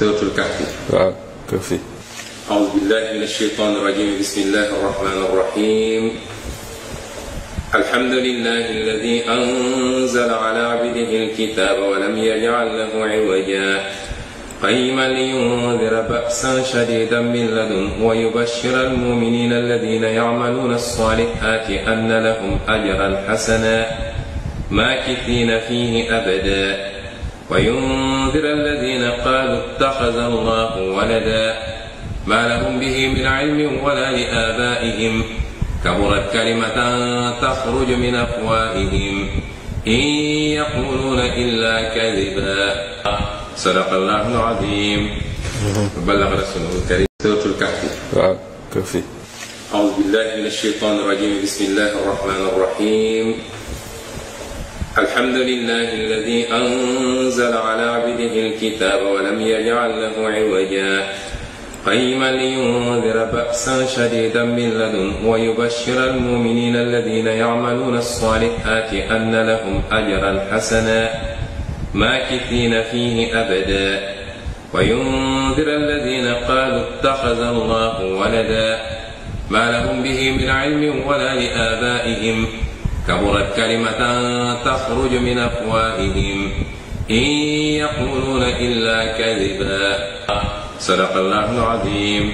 سورة الكهف. waaw Kahfi أعوذ بالله من الشيطان الرجيم. بسم الله الرحمن الرحيم. الحمد لله الذي أنزل على عبده الكتاب ولم يجعل له عوجا. قيما لينذر بأسا شديدا من لدنه ويبشر المؤمنين الذين يعملون الصالحات أن لهم أجرا حسنا. ماكثين فيه أبدا. وينذر الذين قالوا اتخذ الله ولدا ما لهم به من علم ولا لآبائهم. كبرت كلمة تخرج من أفواههم. إن يقولون إلا كذبا. صدق الله العظيم. وبلغ رسوله الكريم سورة الكهف. Kahfi أعوذ بالله من الشيطان الرجيم. بسم الله الرحمن الرحيم. الحمد لله الذي أنزل على عبده الكتاب ولم يجعل له عوجا. قيما لينذر بأسا شديدا من لدنه ويبشر المؤمنين الذين يعملون الصالحات أن لهم أجرا حسنا ماكثين فيه أبدا. وينذر الذين قالوا اتخذ الله ولدا. ما لهم به من علم ولا لآبائهم. كبرت كلمة تخرج من أفواههم. إن يقولون إلا كذبا. صدق الله العظيم.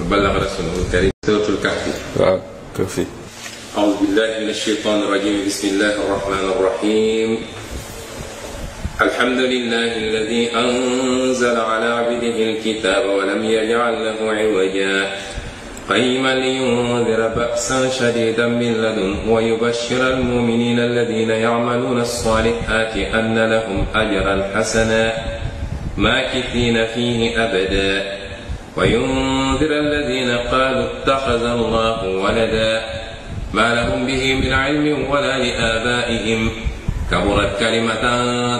وبلغ رسوله الكريم. سورة الكهف. waaw Kahfi أعوذ بالله من الشيطان الرجيم. بسم الله الرحمن الرحيم. الحمد لله الذي أنزل على عبده الكتاب ولم يجعل له عوجا. قيما لينذر بأسا شديدا من لدنه ويبشر المؤمنين الذين يعملون الصالحات أن لهم أجرا حسنا ماكثين فيه أبدا. وينذر الذين قالوا اتخذ الله ولدا ما لهم به من علم ولا لآبائهم. كبرت كلمة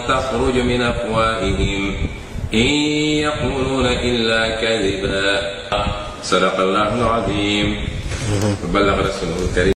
تخرج من أفواههم. إن يقولون إلا كذبا. صدق الله العظيم. وبلغ رسوله الكريم.